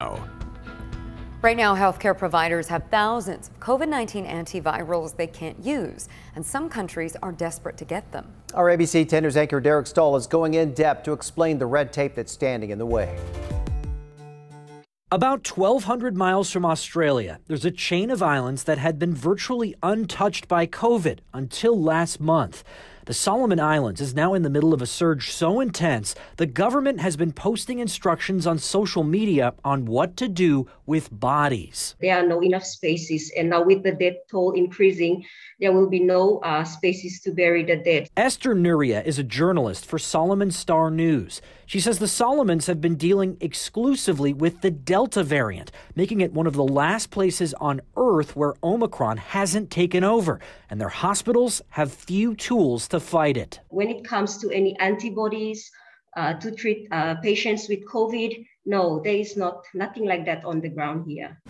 Oh. Right now, healthcare providers have thousands of COVID 19 antivirals they can't use, and some countries are desperate to get them. Our ABC 10 News anchor Derek Stahl is going in depth to explain the red tape that's standing in the way. About 1,200 miles from Australia, there's a chain of islands that had been virtually untouched by COVID until last month. The Solomon Islands is now in the middle of a surge so intense, the government has been posting instructions on social media on what to do with bodies. There are no enough spaces, and now with the death toll increasing, there will be no uh, spaces to bury the dead. Esther Nuria is a journalist for Solomon Star News. She says the Solomons have been dealing exclusively with the Delta variant, making it one of the last places on Earth where Omicron hasn't taken over, and their hospitals have few tools to fight it. When it comes to any antibodies uh, to treat uh, patients with COVID, no, there is not nothing like that on the ground here.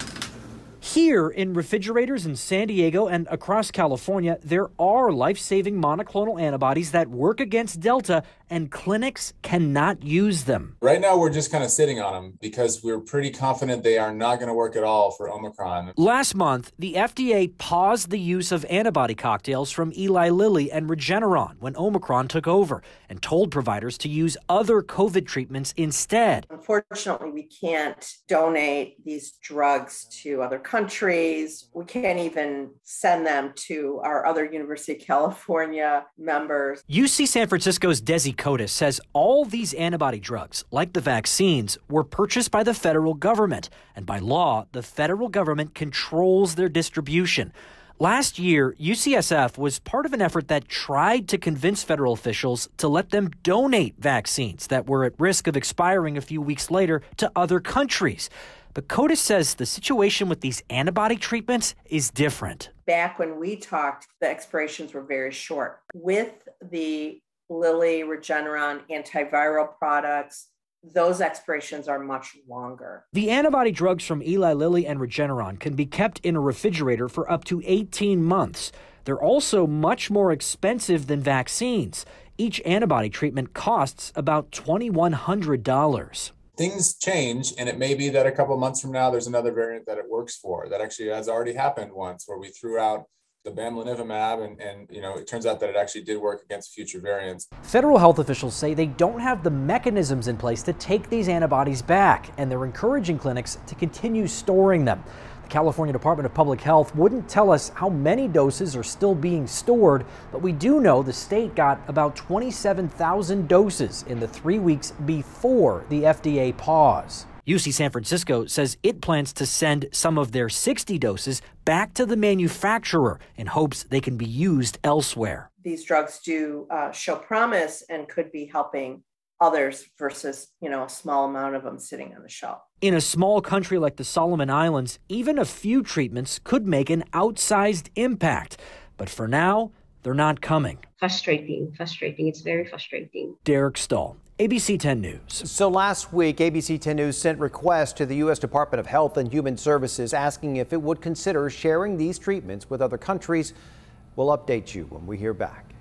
Here in refrigerators in San Diego and across California, there are life saving monoclonal antibodies that work against Delta, and clinics cannot use them. Right now, we're just kind of sitting on them because we're pretty confident they are not going to work at all for Omicron. Last month, the FDA paused the use of antibody cocktails from Eli Lilly and Regeneron when Omicron took over and told providers to use other COVID treatments instead. Unfortunately, we can't donate these drugs to other countries countries. We can't even send them to our other University of California members. UC San Francisco's Desi Kotis says all these antibody drugs, like the vaccines, were purchased by the federal government. And by law, the federal government controls their distribution. Last year, UCSF was part of an effort that tried to convince federal officials to let them donate vaccines that were at risk of expiring a few weeks later to other countries. But Kotis says the situation with these antibody treatments is different. Back when we talked, the expirations were very short. With the Lilly Regeneron antiviral products, those expirations are much longer. The antibody drugs from Eli Lilly and Regeneron can be kept in a refrigerator for up to 18 months. They're also much more expensive than vaccines. Each antibody treatment costs about $2,100 things change and it may be that a couple months from now there's another variant that it works for that actually has already happened once where we threw out the bamlanivimab and, and you know it turns out that it actually did work against future variants. Federal health officials say they don't have the mechanisms in place to take these antibodies back and they're encouraging clinics to continue storing them the California Department of Public Health wouldn't tell us how many doses are still being stored, but we do know the state got about 27,000 doses in the three weeks before the FDA pause. UC San Francisco says it plans to send some of their 60 doses back to the manufacturer in hopes they can be used elsewhere. These drugs do uh, show promise and could be helping others versus, you know, a small amount of them sitting on the shelf. In a small country like the Solomon Islands, even a few treatments could make an outsized impact. But for now, they're not coming. Frustrating, frustrating. It's very frustrating. Derek Stahl, ABC 10 News. So last week, ABC 10 News sent requests to the U.S. Department of Health and Human Services asking if it would consider sharing these treatments with other countries. We'll update you when we hear back.